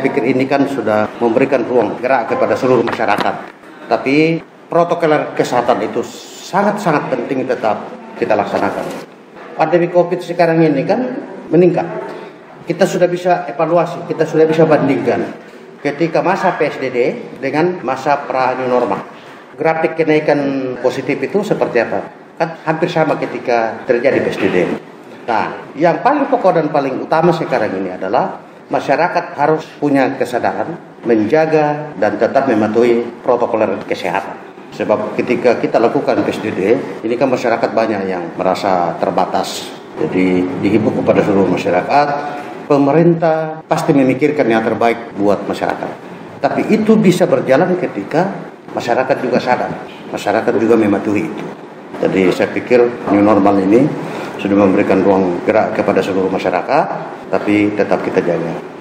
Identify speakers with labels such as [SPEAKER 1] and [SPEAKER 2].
[SPEAKER 1] pikir ini kan sudah memberikan ruang gerak kepada seluruh masyarakat. Tapi protokol kesehatan itu sangat-sangat penting tetap kita laksanakan. Pandemi COVID sekarang ini kan meningkat. Kita sudah bisa evaluasi, kita sudah bisa bandingkan ketika masa PSDD dengan masa pra new normal. Grafik kenaikan positif itu seperti apa? Kan hampir sama ketika terjadi PSDD. Nah, yang paling pokok dan paling utama sekarang ini adalah masyarakat harus punya kesadaran menjaga dan tetap mematuhi protokol kesehatan. Sebab ketika kita lakukan PSBB, ini kan masyarakat banyak yang merasa terbatas. Jadi dihimbau kepada seluruh masyarakat, pemerintah pasti memikirkan yang terbaik buat masyarakat. Tapi itu bisa berjalan ketika masyarakat juga sadar, masyarakat juga mematuhi itu. Jadi saya pikir new normal ini sudah memberikan ruang gerak kepada seluruh masyarakat, tapi tetap kita jaga.